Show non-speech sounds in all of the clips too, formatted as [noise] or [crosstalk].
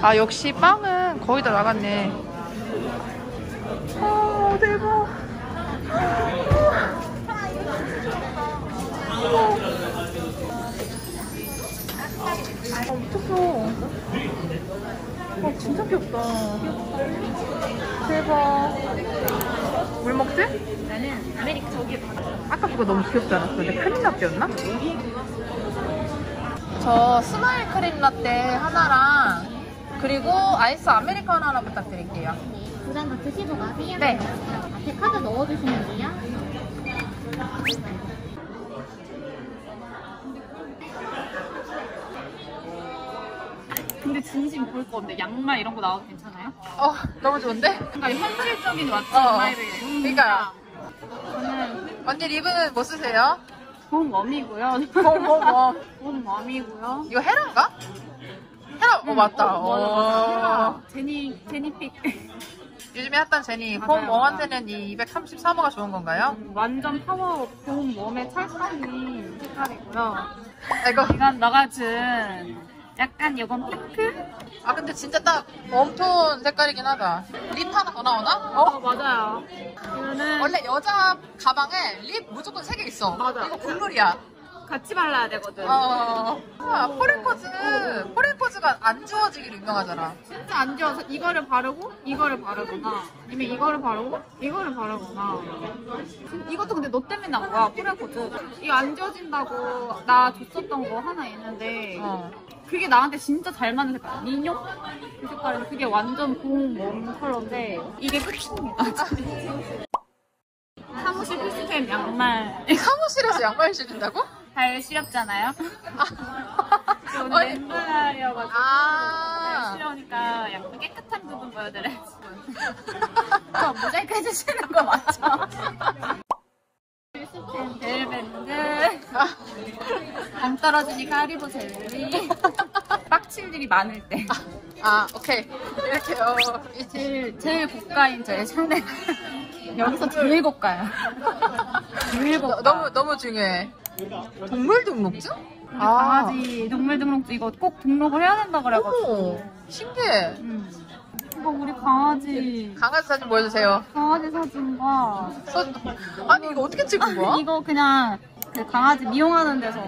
아 역시 빵은 거의 다 나갔네. 아 대박. 아 미쳤어. 아 진짜 귀엽다. 대박. 물 먹지? 나는 아메리카 저기 아까 그거 너무 귀엽지 않았어? 근데 크림 라떼였나? 저 스마일 크림 라떼 하나랑 그리고 아이스 아메리카노 하나 부탁드릴게요. 두 잔 더 드시고 가세요. 네. 앞에 카드 넣어주시면 돼요. 근데 진심 볼 건데 양말 이런 거 나와도 괜찮아요? 어, 너무 좋은데? 뭔가 현실적인 What's 어, my를 그러니까 저는 언니 립은 뭐 쓰세요? 봄warm이고요. 뭐, 뭐, 뭐. 봄warm이고요. 이거 헤라인가? 헤라, 어, 맞다. 어, 맞아, 맞아. 어. 헤라. 제니 제니 pick 요즘에 핫한 제니, 맞아요, 봄 warm한테는 이 233호가 좋은 건가요? 완전 파워 봄warm의 찰떡인 색깔이고요. 이거, 이건 너가 준 약간 이건 핑크? 아, 근데 진짜 딱 warm tone 색깔이긴 하다. 립 하나 더 나오나? 어 어? 맞아요. 이거는 원래 여자 가방에 립 무조건 3개 있어. 맞아. 이거 국룰이야. 같이 발라야 되거든. 어. 아, 포렌코즈, 포렌코즈가 안 지워지기로 유명하잖아. 진짜 안 지워서 이거를 바르고 이거를 바르거나 아니면 이거를 바르고 이거를 바르거나 이것도 근데 너 때문에 나온 거야 포렌코즈 이거 안 지워진다고 나 줬었던 거 하나 있는데 어. 그게 나한테 진짜 잘 맞는 색깔 민용 그 색깔은 그게 완전 봄웜 컬러인데 이게 끝입니다 사무실 필수템 양말 사무실에서 양말 신는다고? 잘 시렵잖아요 이건 아니, 맨발이어가지고 아. 싫어하니까 약간 깨끗한 부분 보여드려야지. [laughs] 저 모자이크 해주시는 거 맞죠? 벨밴드 안 떨어지니까 하리보 젤리 빡칠 일이 많을 때 아, 오케이. 이렇게요. 이제 제일, 제일 고가인 저의 샤넬 여기서 제일 고가요 제일 고가 너무 너무 중요해. 동물 등록증? 우리 강아지 동물 등록증 이거 꼭 등록을 해야 된다 그래가지고 오, 신기해. 음. 이거 우리 강아지 강아지 사진 보여주세요. 강아지 사진과 써- 아니 이거 어떻게 찍은 거야? [laughs] 이거 그냥 그 강아지 미용하는 데서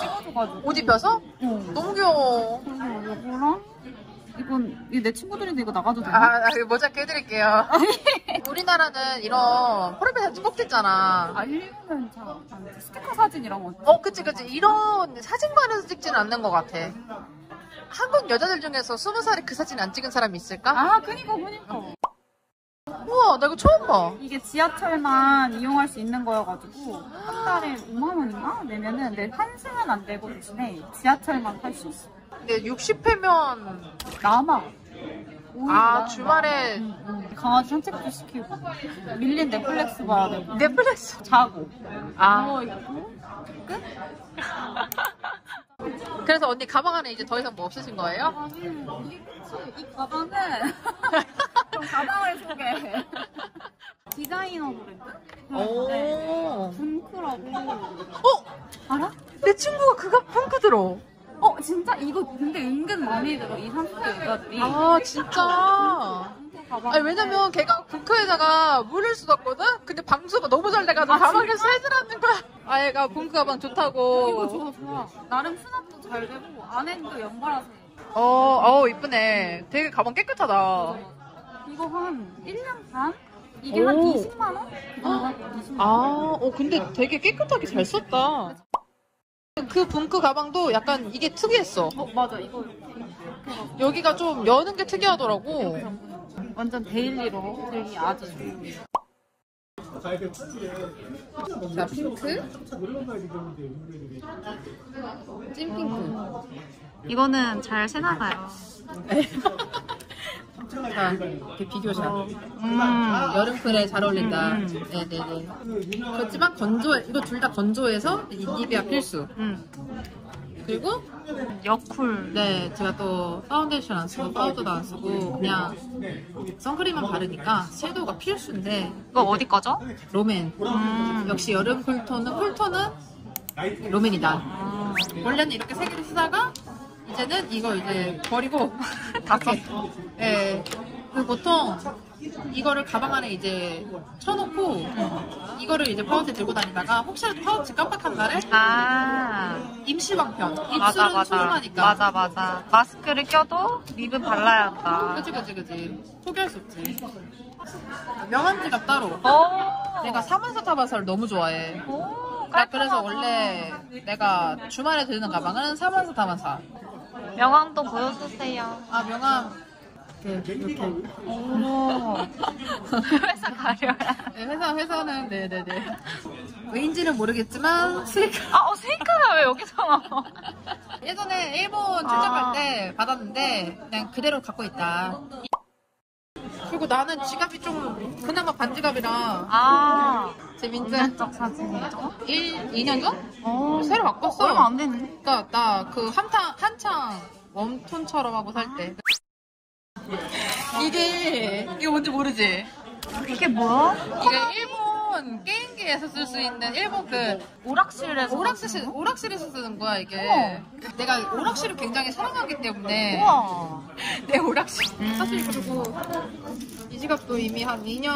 찍어줘가지고 옷 입혀서? 어. 너무 귀여워. 그래서 이거랑 이건 내 친구들인데 이거 나가도 되나? 아, 아, 이거 모자이크 해드릴게요. 우리나라는 이런 프로필 사진 꼭 찍잖아. 아 잘안 돼. 스티커 사진 이런 거 어, 그치, 그치. 이런 사진관에서 찍지는 않는 것 같아. 한국 여자들 중에서 스무 살에 그 사진 안 찍은 사람이 있을까? 아 그니까 그니까 우와, 나 이거 처음 봐. 이게 지하철만 이용할 수 있는 거여가지고 한 달에 5만 원인가 내면은 내 환승은 안 되고 대신에 지하철만 탈 수 있어 근데 60회면 남아 오일 아, 남아. 주말에 응, 응. 강아지 산책도 시키고 밀린 넷플릭스 봐야 되고 넷플릭스. 자고 아, 누워 있고 그래서 언니 가방 안에 이제 더 이상 뭐 없으신 거예요? 아니 이게 끝이 이 가방은 좀 가방을 소개해 디자이너 브랜드 그런데 오. 분크라고 어? 알아? 내 친구가 그가 펑크 들어. 어 진짜 이거 근데 은근 많이 들어 2, 30대 여자들이 아, 진짜. 아니, 왜냐면 걔가 붕크에다가 물을 쏟았거든? 근데 방수가 너무 잘 돼가지고 아, 가방에 쓰질 않는 거야. 아, 얘가 붕크 가방 좋다고. 이거 좋아 좋아 나름 수납도 잘 되고 안에도 연발아서 어, 어, 이쁘네. 되게 가방 깨끗하다. 이거 한 1년 반? 이게 한 오. 20만 원? 그 정도? 20만 원. 아, 어, 근데 되게 깨끗하게 잘 썼다. 그 분크 가방도 약간 이게 특이했어. 어 맞아 이거 여기가 좀 여는 게 특이하더라고. 완전 daily로 들기 아주 자, 핑크. 찐핑크. 이거는 잘 새나가요. [laughs] 자, 이렇게 비교샷. 음. 여름cool에 잘 어울린다. 음. 네네네. 그렇지만 건조해, 이거 둘 다 건조해서 이 니비아 필수. 음. 그리고, 여cool. 네, 제가 또 파운데이션 안 쓰고 파우더도 안 쓰고 그냥 선크림만 바르니까 섀도우가 필수인데, 이거 어디 거죠? 롬앤. 음. 역시 여름 쿨톤은, 쿨톤은 롬앤이다. 아. 원래는 이렇게 세 개를 쓰다가 이제는 이거 이제 버리고 [laughs] 다 이렇게. 예. 그 보통 이거를 가방 안에 이제 쳐놓고 이거를 이제 파우치 들고 다니다가 혹시라도 파우치 깜빡한 날에 아. 임시 방편 입술은 맞아, 맞아. 소중하니까 맞아, 맞아. 마스크를 껴도 립은 발라야 한다. 그치 그치 그치 포기할 수 없지 명함지갑 따로 오. 내가 사만사 타바사를 너무 좋아해 오, 나 그래서 깔끔하다. 원래 내가 주말에 드는 가방은 사만사 타만사 명함도 보여주세요. 아 명함 이렇게 이렇게 오. [laughs] 회사 가려라. 네, 회사 회사는 네네네 왜인지는 모르겠지만 스이카 아, 어, 세이카가 왜 여기서 나와? 예전에 일본 출장 아. 갈때 받았는데 그냥 그대로 갖고 있다 그리고 나는 지갑이 좀 그나마 반지갑이라 아. 제 민트 인간적 사진이죠? 1, 2년 전? 어. 새로 바꿨어 얼마 안 됐네. 그니까 나 그 한탕 한창 웜톤처럼 하고 살 때 이게 이게 뭔지 모르지? 이게 뭐야? 이게 일본 게임기에서 쓸 수 있는 일본 그 오락실에서. 오락실 오락실에서 쓰는 거야 이게. 내가 오락실을 굉장히 사랑하기 때문에 우와. [laughs] 내 오락실 음. 사실 그리고 이 지갑도 이미 한 2년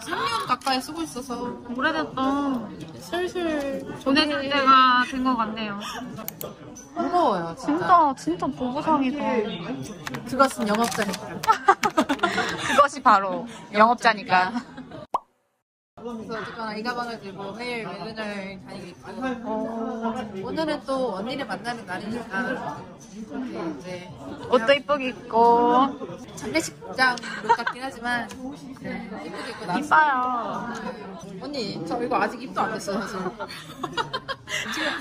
3년 가까이 쓰고 있어서 오래됐다. 슬슬 보내줄 때가 된 것 같네요. 무거워요 진짜. 진짜, 진짜 보부상이다. 그것은 영업자니까. [laughs] 그것이 바로 영업자니까. 그래서 어쨌거나 이 가방을 들고 매일 매일을 다니고 있고 어, 오늘은 또 언니를 만나는 날이니까 이렇게 이제 옷도 이쁘게 입고. 장례식장 룩 같긴 하지만 네, 예쁘게 입고 나왔어요. 이뻐요. 언니 저 이거 아직 입도 안 됐어 사실.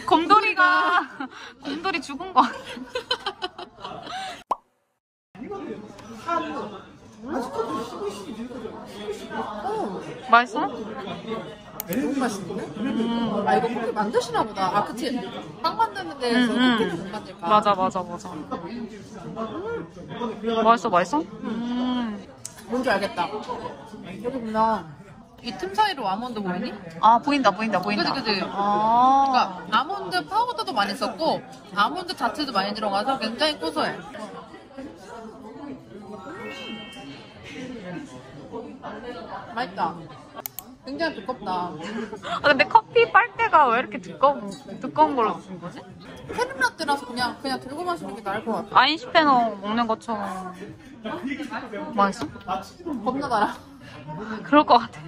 곰돌이가, 곰돌이 죽은 거. 맛있어? 너무 맛있는데? 아 이거 그렇게 만드시나 보다. 아 그치? 빵 만드는 데에서 음, 음. 못 만들까? 맞아, 맞아, 맞아. 맛있어, 맛있어? 음. 뭔지 알겠다. 여기 보면 이틈 사이로 아몬드 보이니? 아, 보인다, 보인다, 보인다. 그치, 그치. 아. 그러니까 아몬드 파우더도 많이 썼고 아몬드 자체도 많이 들어가서 굉장히 고소해. 맛있다. 굉장히 두껍다. 아, 근데 커피 빨대가 왜 이렇게 두꺼운, 두꺼운 걸로 쓴 거지? 페르나트라서 그냥 그냥 들고 마시는 게 나을 것 같아. 아인슈페너 먹는 것처럼. 맛있어? 겁나 달아. 그럴 것 같아.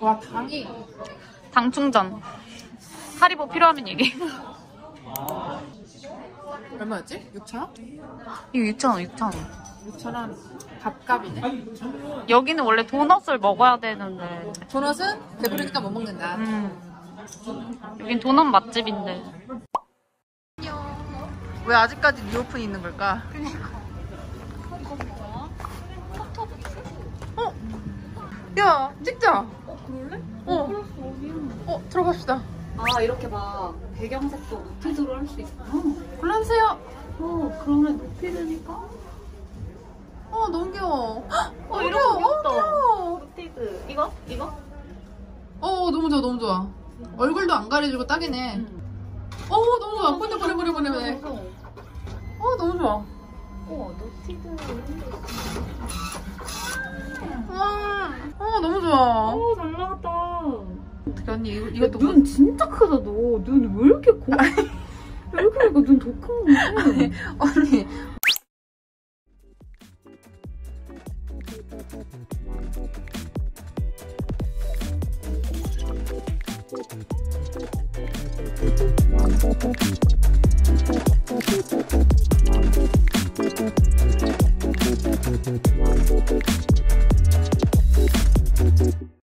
와 당이 당 충전. 하리보 필요하면 얘기해. 얼마였지? 6천 원? 이거 6,000원, 6,000원. 6천 원 밥값이네. 여기는 원래 도넛을 먹어야 되는데. 도넛은 배부르니까 못 먹는다. 음. 여긴 도넛 맛집인데. 왜 아직까지 리오픈 있는 걸까? 어? 야, 찍자. 어 그럴래? 어. 어, 들어갑시다. 아 이렇게 막 배경색도 노티드로 할 수 있구나. 골라주세요. 어 그러면 노티드니까. 어, 너무 귀여워. 헉, 어, 너무 이런. 거. 어, 귀여워. 노티드 이거? 이거? 어, 너무 좋아, 너무 좋아. 얼굴도 안 가려지고 딱이네. 어, 너무 좋아. 보내, 보내, 보내, 보내, 보내. 어, 너무 좋아. 어 노티드. 음, 어, 너무 좋아. 오잘 나왔다. 어떻게 언니, 이거, 이것도 눈 진짜 크다 너. 눈 왜 이렇게 커? 왜 그러니까 눈더큰 건데? 언니.